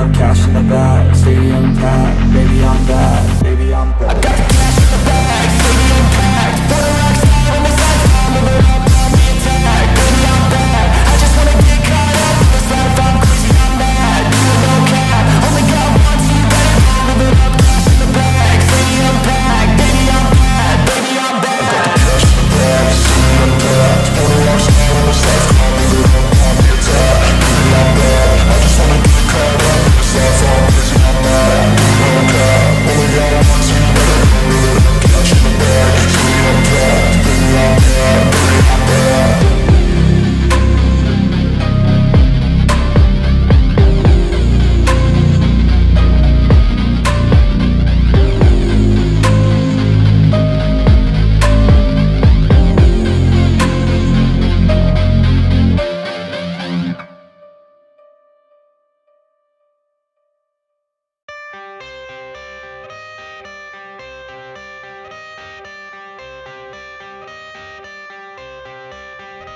up Cash in the bag, stadium packed Baby, I'm bad, baby,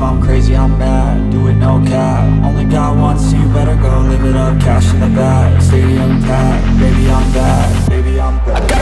I'm crazy, I'm mad Do it no cap. Only got one, so you better go live it up. Cash in the bag, stadium packed. Baby, I'm bad, baby, I'm bad